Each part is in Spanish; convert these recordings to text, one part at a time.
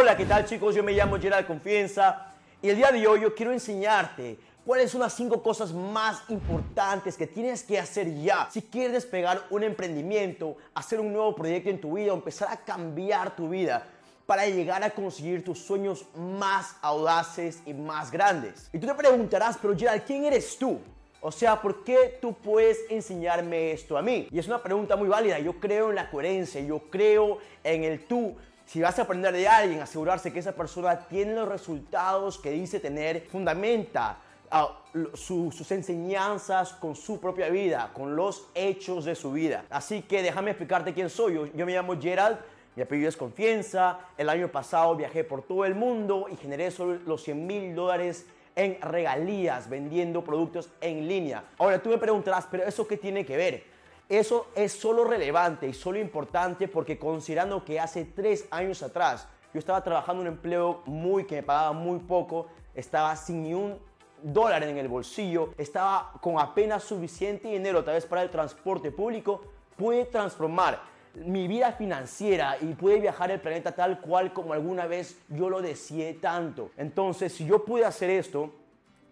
Hola, ¿qué tal chicos? Yo me llamo Gerald Confianza y el día de hoy yo quiero enseñarte cuáles son las cinco cosas más importantes que tienes que hacer ya si quieres despegar un emprendimiento, hacer un nuevo proyecto en tu vida empezar a cambiar tu vida para llegar a conseguir tus sueños más audaces y más grandes. Y tú te preguntarás, pero Gerald, ¿quién eres tú? O sea, ¿por qué tú puedes enseñarme esto a mí? Y es una pregunta muy válida. Yo creo en la coherencia, yo creo en el tú. Si vas a aprender de alguien, asegurarse que esa persona tiene los resultados que dice tener, fundamenta uh, sus enseñanzas con su propia vida, con los hechos de su vida. Así que déjame explicarte quién soy. Yo, me llamo Gerald. Mi apellido es Confianza. El año pasado viajé por todo el mundo y generé solo los 100 mil dólares en regalías vendiendo productos en línea. Ahora tú me preguntarás, pero ¿eso qué tiene que ver? Eso es solo relevante y solo importante porque considerando que hace tres años atrás yo estaba trabajando un empleo muy que me pagaba muy poco, estaba sin ni un dólar en el bolsillo, estaba con apenas suficiente dinero tal vez para el transporte público, pude transformar mi vida financiera y pude viajar el planeta tal cual como alguna vez yo lo deseé tanto. Entonces, si yo pude hacer esto,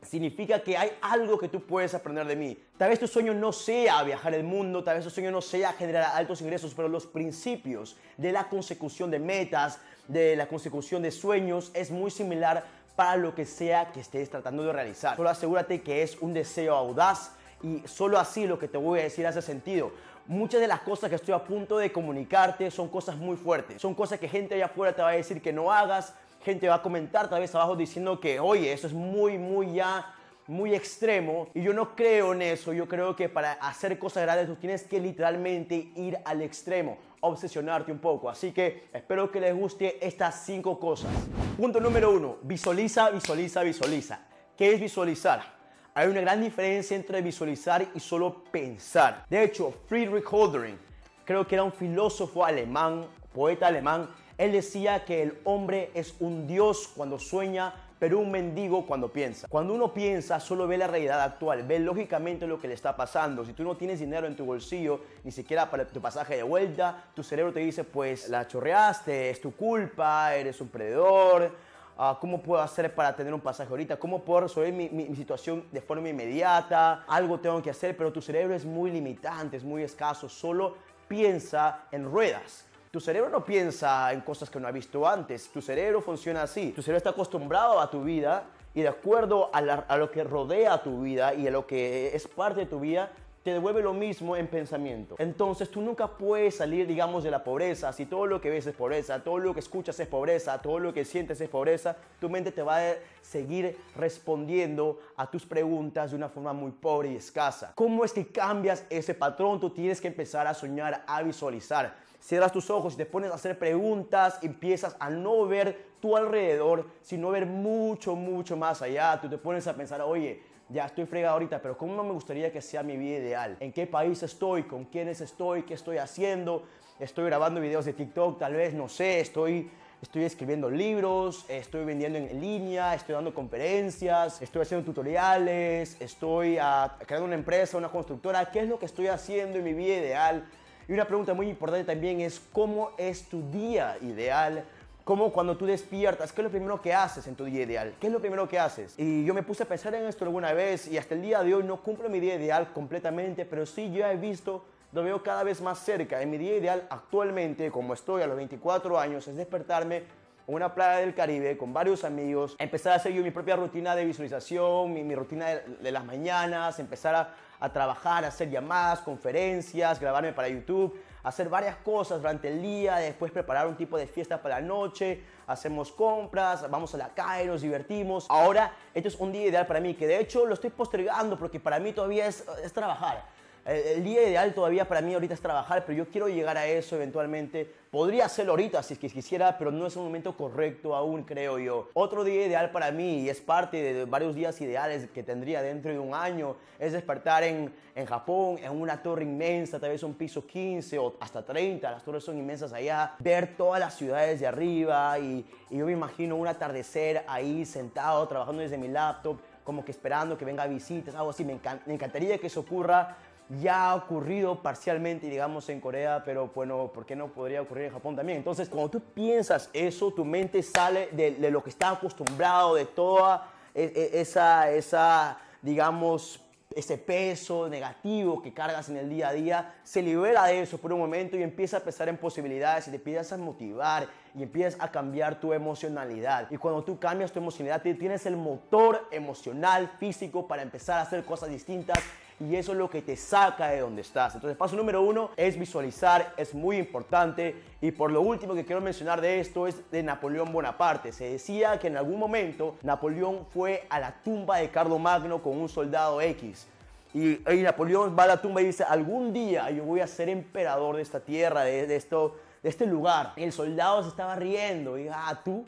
significa que hay algo que tú puedes aprender de mí. Tal vez tu sueño no sea viajar el mundo, tal vez tu sueño no sea generar altos ingresos, pero los principios de la consecución de metas, de la consecución de sueños, es muy similar para lo que sea que estés tratando de realizar. Solo asegúrate que es un deseo audaz y solo así lo que te voy a decir hace sentido. Muchas de las cosas que estoy a punto de comunicarte son cosas muy fuertes. Son cosas que gente allá afuera te va a decir que no hagas. Gente va a comentar tal vez abajo diciendo que, oye, eso es muy, muy ya muy extremo y yo no creo en eso, yo creo que para hacer cosas grandes tú tienes que literalmente ir al extremo, obsesionarte un poco, así que espero que les guste estas cinco cosas. Punto número uno, visualiza, visualiza, visualiza. ¿Qué es visualizar? Hay una gran diferencia entre visualizar y solo pensar. De hecho, Friedrich Holderlin, creo que era un filósofo alemán, poeta alemán, él decía que el hombre es un dios cuando sueña, pero un mendigo cuando piensa. Cuando uno piensa, solo ve la realidad actual, ve lógicamente lo que le está pasando. Si tú no tienes dinero en tu bolsillo, ni siquiera para tu pasaje de vuelta, tu cerebro te dice, pues la chorreaste, es tu culpa, eres un perdedor, Ah, cómo puedo hacer para tener un pasaje ahorita, cómo puedo resolver mi, situación de forma inmediata, algo tengo que hacer, pero tu cerebro es muy limitante, es muy escaso, solo piensa en ruedas. Tu cerebro no piensa en cosas que no ha visto antes, tu cerebro funciona así, tu cerebro está acostumbrado a tu vida y de acuerdo a, a lo que rodea tu vida y a lo que es parte de tu vida, te devuelve lo mismo en pensamiento. Entonces tú nunca puedes salir, digamos, de la pobreza. Si todo lo que ves es pobreza, todo lo que escuchas es pobreza, todo lo que sientes es pobreza, tu mente te va a seguir respondiendo a tus preguntas de una forma muy pobre y escasa. ¿Cómo es que cambias ese patrón? Tú tienes que empezar a soñar, a visualizar. Cierras tus ojos y te pones a hacer preguntas, empiezas a no ver tu alrededor, sino ver mucho, mucho más allá. Tú te pones a pensar, oye, ya estoy fregado ahorita, pero ¿cómo no me gustaría que sea mi vida ideal? ¿En qué país estoy? ¿Con quiénes estoy? ¿Qué estoy haciendo? Estoy grabando videos de TikTok, tal vez, no sé, estoy, estoy escribiendo libros, estoy vendiendo en línea, estoy dando conferencias, estoy haciendo tutoriales, estoy ah, creando una empresa, una constructora. ¿Qué es lo que estoy haciendo en mi vida ideal? Y una pregunta muy importante también es, ¿cómo es tu día ideal? como cuando tú despiertas, ¿qué es lo primero que haces en tu día ideal? ¿Qué es lo primero que haces? Y yo me puse a pensar en esto alguna vez y hasta el día de hoy no cumplo mi día ideal completamente, pero sí yo he visto, lo veo cada vez más cerca. En mi día ideal actualmente, como estoy a los 24 años, es despertarme en una playa del Caribe con varios amigos, empezar a hacer yo mi propia rutina de visualización, mi, rutina de, las mañanas, empezar a, a trabajar, a hacer llamadas, conferencias, grabarme para YouTube hacer varias cosas durante el día, después preparar un tipo de fiesta para la noche, hacemos compras, vamos a la calle, nos divertimos. Ahora, esto es un día ideal para mí, que de hecho lo estoy postergando porque para mí todavía es, es trabajar. El, día ideal todavía para mí ahorita es trabajar, pero yo quiero llegar a eso eventualmente. Podría hacerlo ahorita si quisiera, pero no es un momento correcto aún, creo yo. Otro día ideal para mí, y es parte de varios días ideales que tendría dentro de un año, es despertar en, en Japón, en una torre inmensa, tal vez un piso 15 o hasta 30, las torres son inmensas allá, ver todas las ciudades de arriba y, y yo me imagino un atardecer ahí sentado, trabajando desde mi laptop, como que esperando que venga visitas, algo así. Me, me encantaría que eso ocurra ya ha ocurrido parcialmente, digamos, en Corea, pero bueno, ¿por qué no podría ocurrir en Japón también? Entonces, cuando tú piensas eso, tu mente sale de, lo que está acostumbrado, de toda e, e, esa, esa digamos, ese peso negativo que cargas en el día a día, se libera de eso por un momento y empieza a pensar en posibilidades y te empiezas a motivar y empiezas a cambiar tu emocionalidad. Y cuando tú cambias tu emocionalidad, tienes el motor emocional, físico para empezar a hacer cosas distintas y eso es lo que te saca de donde estás. Entonces, paso número uno es visualizar, es muy importante. Y por lo último que quiero mencionar de esto es de Napoleón Bonaparte. Se decía que en algún momento Napoleón fue a la tumba de Magno con un soldado X. Y, Napoleón va a la tumba y dice, algún día yo voy a ser emperador de esta tierra, de, esto, de este lugar. Y el soldado se estaba riendo y ah, tú,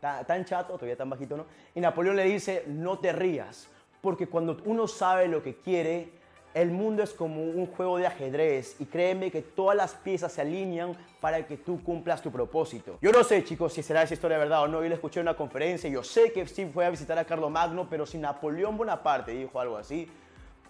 tan chato, todavía tan bajito, ¿no? Y Napoleón le dice, no te rías porque cuando uno sabe lo que quiere, el mundo es como un juego de ajedrez y créeme que todas las piezas se alinean para que tú cumplas tu propósito. Yo no sé, chicos, si será esa historia verdad o no. Yo le escuché en una conferencia, yo sé que sí fue a visitar a Carlos Magno, pero si Napoleón Bonaparte dijo algo así,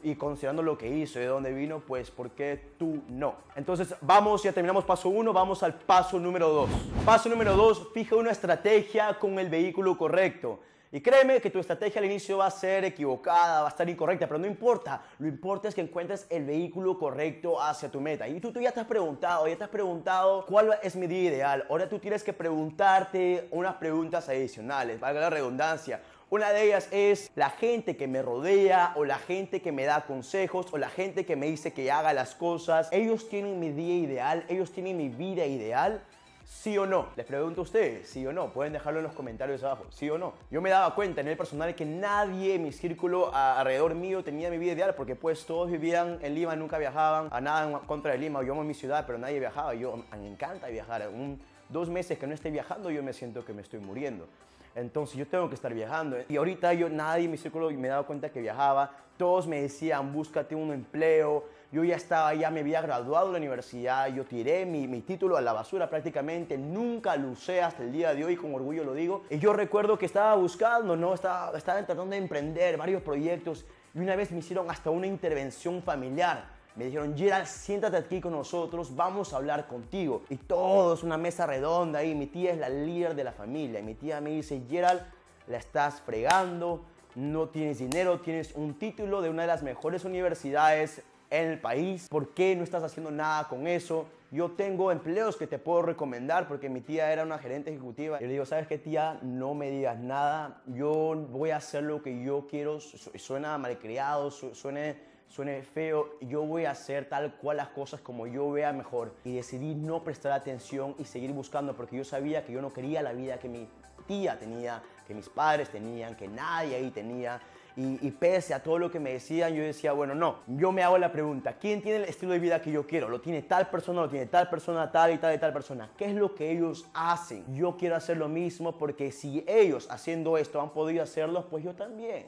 y considerando lo que hizo y de dónde vino, pues ¿por qué tú no? Entonces vamos, ya terminamos paso uno, vamos al paso número dos. Paso número dos, fija una estrategia con el vehículo correcto. Y créeme que tu estrategia al inicio va a ser equivocada, va a estar incorrecta, pero no importa. Lo importante es que encuentres el vehículo correcto hacia tu meta. Y tú, tú ya te has preguntado, ya te has preguntado cuál es mi día ideal. Ahora tú tienes que preguntarte unas preguntas adicionales, valga la redundancia. Una de ellas es la gente que me rodea o la gente que me da consejos o la gente que me dice que haga las cosas. Ellos tienen mi día ideal, ellos tienen mi vida ideal. ¿Sí o no? Les pregunto a ustedes, ¿sí o no? Pueden dejarlo en los comentarios abajo, ¿sí o no? Yo me daba cuenta en el personal que nadie en mi círculo alrededor mío tenía mi vida ideal porque pues todos vivían en Lima, nunca viajaban a nada en contra de Lima. Yo amo mi ciudad, pero nadie viajaba. Yo me encanta viajar. Un, dos meses que no esté viajando yo me siento que me estoy muriendo. Entonces yo tengo que estar viajando. Y ahorita yo, nadie en mi círculo me daba cuenta que viajaba. Todos me decían, búscate un empleo, yo ya estaba, ya me había graduado de la universidad, yo tiré mi, mi, título a la basura prácticamente, nunca lo usé hasta el día de hoy, con orgullo lo digo. Y yo recuerdo que estaba buscando, ¿no? Estaba, estaba tratando de emprender varios proyectos y una vez me hicieron hasta una intervención familiar. Me dijeron, Gerald, siéntate aquí con nosotros, vamos a hablar contigo. Y todos, una mesa redonda y mi tía es la líder de la familia. Y mi tía me dice, Gerald, la estás fregando, no tienes dinero, tienes un título de una de las mejores universidades en el país. ¿Por qué no estás haciendo nada con eso? Yo tengo empleos que te puedo recomendar porque mi tía era una gerente ejecutiva. Y le digo, ¿sabes qué tía? No me digas nada. Yo voy a hacer lo que yo quiero. Suena malcriado, suene, suene feo. Yo voy a hacer tal cual las cosas como yo vea mejor. Y decidí no prestar atención y seguir buscando porque yo sabía que yo no quería la vida que mi tía tenía, que mis padres tenían, que nadie ahí tenía. Y, pese a todo lo que me decían, yo decía, bueno, no, yo me hago la pregunta, ¿quién tiene el estilo de vida que yo quiero? ¿Lo tiene tal persona, lo tiene tal persona, tal y tal y tal persona? ¿Qué es lo que ellos hacen? Yo quiero hacer lo mismo porque si ellos haciendo esto han podido hacerlo, pues yo también.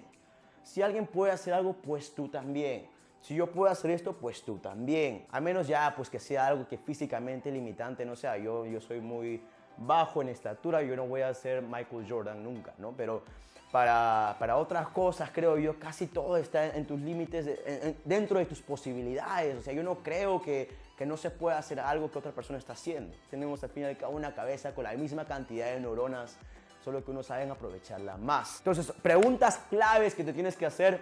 Si alguien puede hacer algo, pues tú también. Si yo puedo hacer esto, pues tú también. A menos ya, pues que sea algo que físicamente limitante, no sea, yo, yo soy muy bajo en estatura, yo no voy a ser Michael Jordan nunca, ¿no? Pero para, otras cosas, creo yo, casi todo está en tus límites, dentro de tus posibilidades. O sea, yo no creo que, que, no se pueda hacer algo que otra persona está haciendo. Tenemos al fin y al cabo una cabeza con la misma cantidad de neuronas, solo que uno sabe aprovecharla más. Entonces, preguntas claves que te tienes que hacer.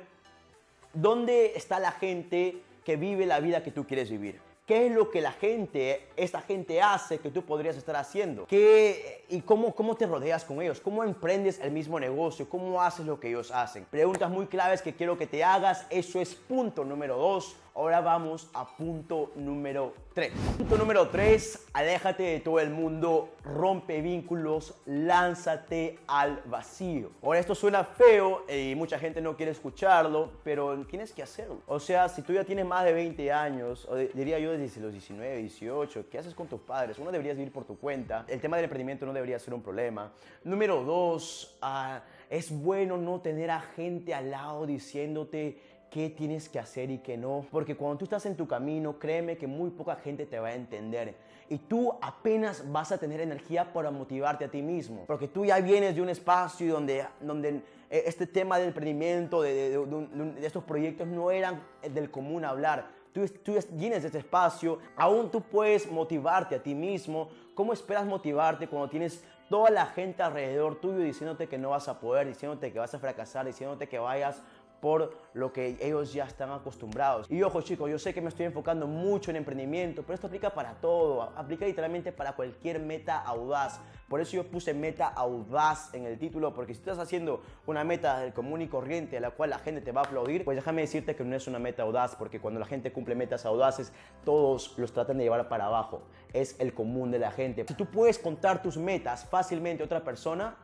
¿Dónde está la gente que vive la vida que tú quieres vivir? ¿Qué es lo que la gente, esta gente hace que tú podrías estar haciendo? ¿Qué, ¿Y cómo, cómo te rodeas con ellos? ¿Cómo emprendes el mismo negocio? ¿Cómo haces lo que ellos hacen? Preguntas muy claves que quiero que te hagas. Eso es punto número dos. Ahora vamos a punto número 3. Punto número 3, aléjate de todo el mundo, rompe vínculos, lánzate al vacío. Ahora esto suena feo y mucha gente no quiere escucharlo, pero tienes que hacerlo. O sea, si tú ya tienes más de 20 años, o diría yo desde los 19, 18, ¿qué haces con tus padres? Uno deberías vivir por tu cuenta. El tema del emprendimiento no debería ser un problema. Número 2, ah, es bueno no tener a gente al lado diciéndote qué tienes que hacer y qué no. Porque cuando tú estás en tu camino, créeme que muy poca gente te va a entender. Y tú apenas vas a tener energía para motivarte a ti mismo. Porque tú ya vienes de un espacio donde, donde este tema del emprendimiento, de, estos proyectos no eran del común hablar. tú, tú tienes este espacio, aún tú puedes motivarte a ti mismo. ¿Cómo esperas motivarte cuando tienes toda la gente alrededor tuyo diciéndote que no vas a poder, diciéndote que vas a fracasar, diciéndote que vayas por lo que ellos ya están acostumbrados. Y ojo chicos, yo sé que me estoy enfocando mucho en emprendimiento, pero esto aplica para todo, aplica literalmente para cualquier meta audaz. Por eso yo puse meta audaz en el título, porque si estás haciendo una meta del común y corriente a la cual la gente te va a aplaudir, pues déjame decirte que no es una meta audaz, porque cuando la gente cumple metas audaces, todos los tratan de llevar para abajo. Es el común de la gente. Si tú puedes contar tus metas fácilmente a otra persona,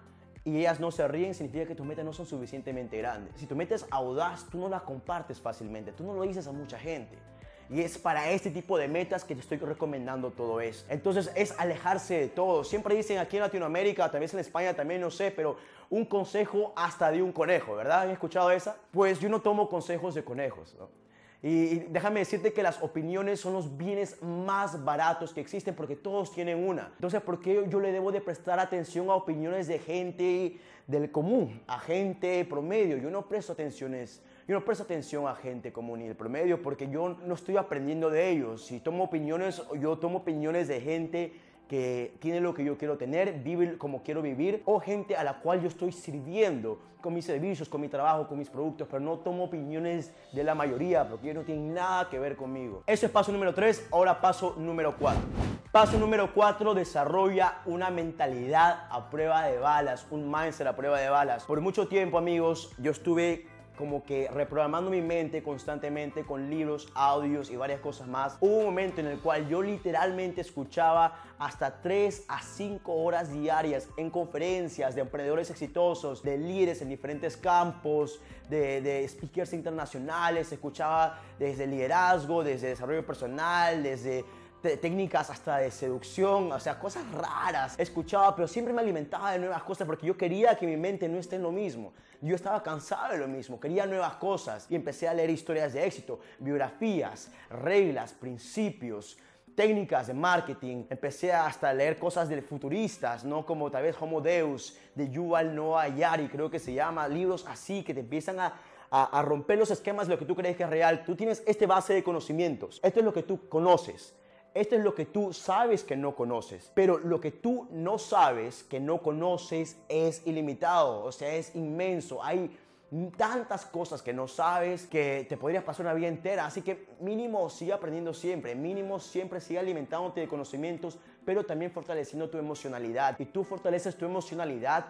y ellas no se ríen, significa que tus metas no son suficientemente grandes. Si tu meta es audaz, tú no la compartes fácilmente, tú no lo dices a mucha gente. Y es para este tipo de metas que te estoy recomendando todo eso. Entonces es alejarse de todo. Siempre dicen aquí en Latinoamérica, también en España, también no sé, pero un consejo hasta de un conejo, ¿verdad? ¿Han escuchado esa? Pues yo no tomo consejos de conejos. ¿no? Y déjame decirte que las opiniones son los bienes más baratos que existen porque todos tienen una. Entonces, ¿por qué yo le debo de prestar atención a opiniones de gente del común, a gente promedio? Yo no presto atenciones. Yo no presto atención a gente común y el promedio porque yo no estoy aprendiendo de ellos. Si tomo opiniones, yo tomo opiniones de gente que tiene lo que yo quiero tener, vive como quiero vivir, o gente a la cual yo estoy sirviendo con mis servicios, con mi trabajo, con mis productos, pero no tomo opiniones de la mayoría porque ellos no tienen nada que ver conmigo. Eso es paso número 3, ahora paso número 4. Paso número 4, desarrolla una mentalidad a prueba de balas, un mindset a prueba de balas. Por mucho tiempo, amigos, yo estuve como que reprogramando mi mente constantemente con libros, audios y varias cosas más. Hubo un momento en el cual yo literalmente escuchaba hasta 3 a 5 horas diarias en conferencias de emprendedores exitosos, de líderes en diferentes campos, de, de speakers internacionales, escuchaba desde liderazgo, desde desarrollo personal, desde técnicas hasta de seducción, o sea, cosas raras. Escuchaba, pero siempre me alimentaba de nuevas cosas porque yo quería que mi mente no esté en lo mismo. Yo estaba cansado de lo mismo, quería nuevas cosas y empecé a leer historias de éxito, biografías, reglas, principios, técnicas de marketing. Empecé hasta a leer cosas de futuristas, ¿no? Como tal vez Homo Deus, de Yuval Noah Yari, creo que se llama. Libros así que te empiezan a, a, a romper los esquemas de lo que tú crees que es real. Tú tienes este base de conocimientos. Esto es lo que tú conoces. Esto es lo que tú sabes que no conoces, pero lo que tú no sabes que no conoces es ilimitado, o sea, es inmenso. Hay tantas cosas que no sabes que te podrías pasar una vida entera. Así que mínimo sigue aprendiendo siempre, mínimo siempre sigue alimentándote de conocimientos, pero también fortaleciendo tu emocionalidad. Y tú fortaleces tu emocionalidad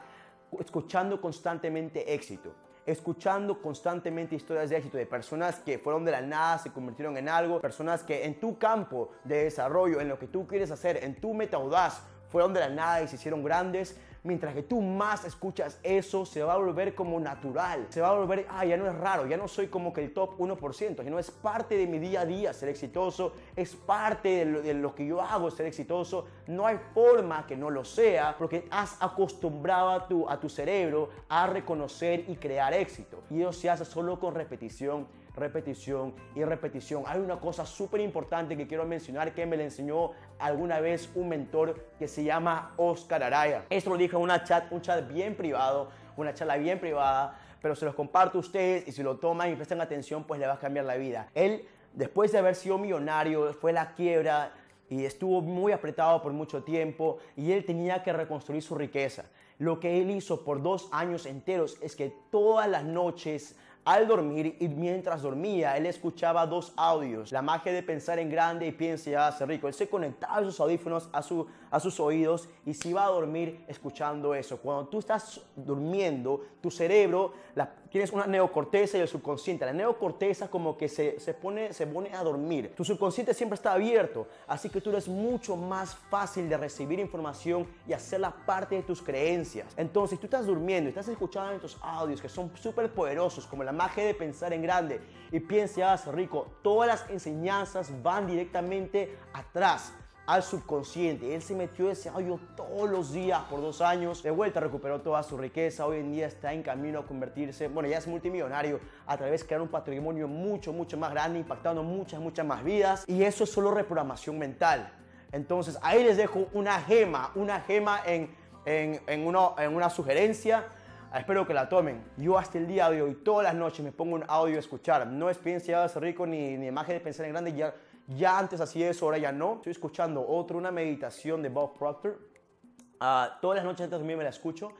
escuchando constantemente éxito escuchando constantemente historias de éxito de personas que fueron de la nada, se convirtieron en algo, personas que en tu campo de desarrollo, en lo que tú quieres hacer, en tu meta audaz, fueron de la nada y se hicieron grandes, mientras que tú más escuchas eso, se va a volver como natural. Se va a volver, ah, ya no es raro, ya no soy como que el top 1%, ya no es parte de mi día a día ser exitoso, es parte de lo, que yo hago ser exitoso. No hay forma que no lo sea, porque has acostumbrado a tu, a tu cerebro a reconocer y crear éxito. Y eso se hace solo con repetición repetición y repetición. Hay una cosa súper importante que quiero mencionar que me le enseñó alguna vez un mentor que se llama Oscar Araya. Esto lo dijo en una chat, un chat bien privado, una charla bien privada, pero se los comparto a ustedes y si lo toman y prestan atención, pues le va a cambiar la vida. Él, después de haber sido millonario, fue la quiebra y estuvo muy apretado por mucho tiempo y él tenía que reconstruir su riqueza. Lo que él hizo por dos años enteros es que todas las noches al dormir y mientras dormía, él escuchaba dos audios, la magia de pensar en grande y piensa ya hace rico. Él se conectaba sus audífonos a, su, a sus oídos y se iba a dormir escuchando eso. Cuando tú estás durmiendo, tu cerebro, la, tienes una neocorteza y el subconsciente. La neocorteza como que se, se, pone, se pone a dormir. Tu subconsciente siempre está abierto, así que tú eres mucho más fácil de recibir información y hacerla parte de tus creencias. Entonces, si tú estás durmiendo y estás escuchando estos audios que son súper poderosos, como la magia de pensar en grande y piense, hagas rico. Todas las enseñanzas van directamente atrás al subconsciente. Él se metió ese hoyo todos los días por dos años. De vuelta recuperó toda su riqueza. Hoy en día está en camino a convertirse, bueno, ya es multimillonario a través de crear un patrimonio mucho, mucho más grande, impactando muchas, muchas más vidas. Y eso es solo reprogramación mental. Entonces, ahí les dejo una gema, una gema en, en, en, en una sugerencia espero que la tomen. Yo hasta el día de hoy, todas las noches me pongo un audio a escuchar. No es ser rico ni, ni imagen de pensar en grande. Ya, ya antes hacía eso, ahora ya no. Estoy escuchando otro, una meditación de Bob Proctor. Ah, todas las noches antes de dormir me la escucho.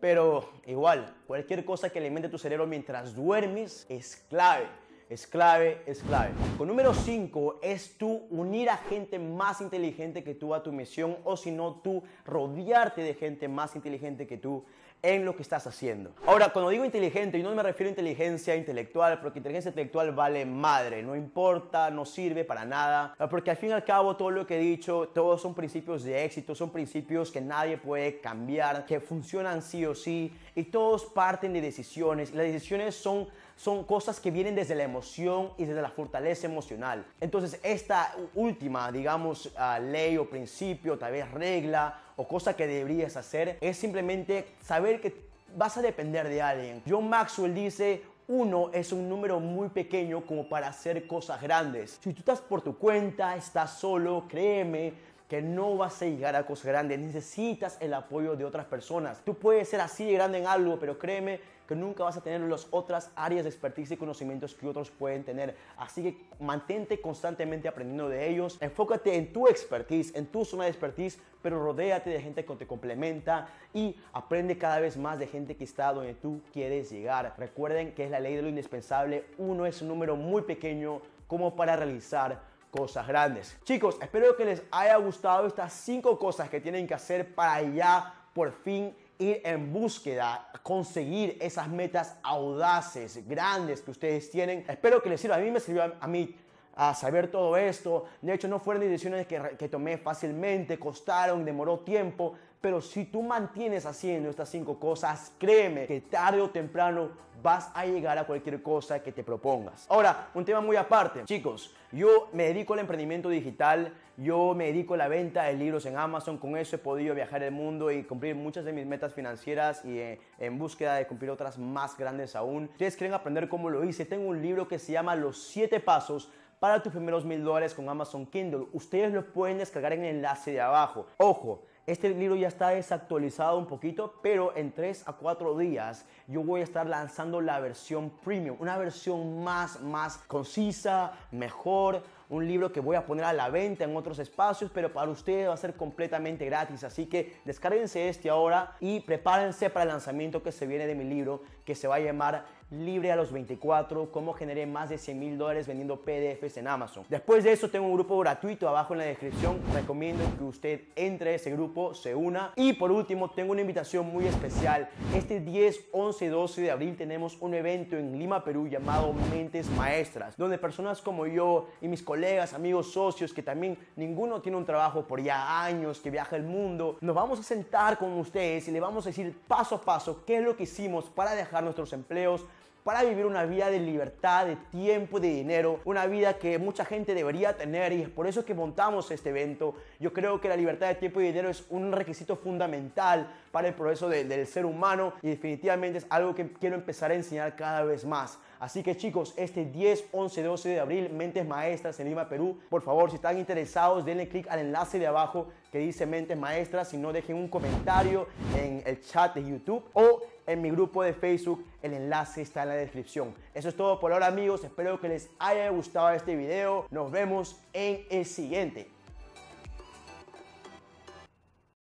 Pero igual, cualquier cosa que alimente tu cerebro mientras duermes es clave. Es clave, es clave. Con número 5 es tú unir a gente más inteligente que tú a tu misión o si no tú rodearte de gente más inteligente que tú en lo que estás haciendo. Ahora, cuando digo inteligente, yo no me refiero a inteligencia intelectual, porque inteligencia intelectual vale madre, no importa, no sirve para nada, porque al fin y al cabo todo lo que he dicho, todos son principios de éxito, son principios que nadie puede cambiar, que funcionan sí o sí, y todos parten de decisiones, las decisiones son son cosas que vienen desde la emoción y desde la fortaleza emocional. Entonces, esta última, digamos, ah, ley o principio, tal vez regla o cosa que deberías hacer, es simplemente saber que vas a depender de alguien. John Maxwell dice, uno es un número muy pequeño como para hacer cosas grandes. Si tú estás por tu cuenta, estás solo, créeme, que no vas a llegar a cosas grandes. Necesitas el apoyo de otras personas. Tú puedes ser así de grande en algo, pero créeme que nunca vas a tener las otras áreas de expertise y conocimientos que otros pueden tener. Así que mantente constantemente aprendiendo de ellos. Enfócate en tu expertise, en tu zona de expertise, pero rodéate de gente que te complementa y aprende cada vez más de gente que está donde tú quieres llegar. Recuerden que es la ley de lo indispensable. Uno es un número muy pequeño como para realizar cosas grandes. Chicos, espero que les haya gustado estas cinco cosas que tienen que hacer para ya por fin ir en búsqueda, conseguir esas metas audaces, grandes que ustedes tienen. Espero que les sirva. A mí me sirvió a mí a saber todo esto. De hecho, no fueron decisiones que, que tomé fácilmente, costaron, demoró tiempo. Pero si tú mantienes haciendo estas cinco cosas, créeme que tarde o temprano vas a llegar a cualquier cosa que te propongas. Ahora, un tema muy aparte. Chicos, yo me dedico al emprendimiento digital, yo me dedico a la venta de libros en Amazon. Con eso he podido viajar el mundo y cumplir muchas de mis metas financieras y eh, en búsqueda de cumplir otras más grandes aún. Ustedes quieren aprender cómo lo hice. Tengo un libro que se llama Los 7 Pasos para tus primeros mil dólares con Amazon Kindle. Ustedes lo pueden descargar en el enlace de abajo. Ojo, este libro ya está desactualizado un poquito, pero en 3 a 4 días yo voy a estar lanzando la versión premium, una versión más, más concisa, mejor, un libro que voy a poner a la venta en otros espacios, pero para ustedes va a ser completamente gratis. Así que descárguense este ahora y prepárense para el lanzamiento que se viene de mi libro, que se va a llamar Libre a los 24, cómo generé más de 100 mil dólares vendiendo PDFs en Amazon. Después de eso tengo un grupo gratuito abajo en la descripción. Recomiendo que usted entre a ese grupo, se una. Y por último, tengo una invitación muy especial. Este 10, 11, 12 de abril tenemos un evento en Lima, Perú llamado Mentes Maestras, donde personas como yo y mis colegas amigos, socios, que también ninguno tiene un trabajo por ya años, que viaja el mundo. Nos vamos a sentar con ustedes y le vamos a decir paso a paso qué es lo que hicimos para dejar nuestros empleos, para vivir una vida de libertad, de tiempo, de dinero, una vida que mucha gente debería tener y es por eso que montamos este evento. Yo creo que la libertad de tiempo y dinero es un requisito fundamental para el progreso del ser humano y definitivamente es algo que quiero empezar a enseñar cada vez más. Así que chicos, este 10, 11, 12 de abril, Mentes Maestras en Lima, Perú. Por favor, si están interesados, denle clic al enlace de abajo que dice Mentes Maestras. Si no, dejen un comentario en el chat de YouTube o en mi grupo de Facebook. El enlace está en la descripción. Eso es todo por ahora amigos. Espero que les haya gustado este video. Nos vemos en el siguiente.